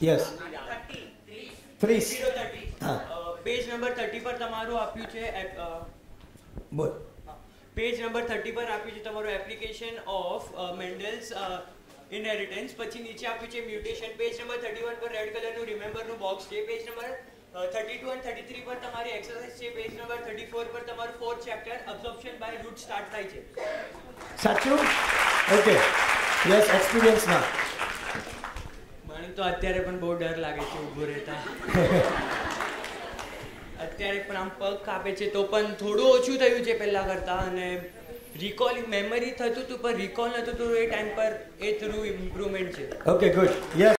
Yes ત્રીસ page number thirty પર તમારું આપ્યું છે બોલ. પેજ નંબર થર્ટી પર આપ્યું છે તમારું એપ્લિકેશન ઓફ મેન્ડલ્સ ઇનહેરિટન્સ પછી નીચે આપ્યું છે mutation page number thirty one પર રેડ કલરનું રિમેમ્બરનું બોક્સ છે. પેજ નંબર થર્ટી ટુ અને થર્ટી થ્રી પર તમારી એક્સરસાઇઝ છે. પેજ નંબર થર્ટી ફોર પર તમારું fourth chapter absorption by root start થાય છે. સાચું? ઓકે યસ એક્સપિરિયન્સમાં તો અત્યારે પણ બહુ ડર લાગે છે ઊભો રહેતા. અત્યારે પણ આમ પગ કાપે છે તો પણ થોડું ઓછું થયું છે પહેલા કરતા અને રિકોલિંગ મેમરી થતું હતું, પણ રિકોલ નતું હતું એ ટાઈમ પર એ થોડું ઇમ્પ્રુવમેન્ટ છે. Okay good yes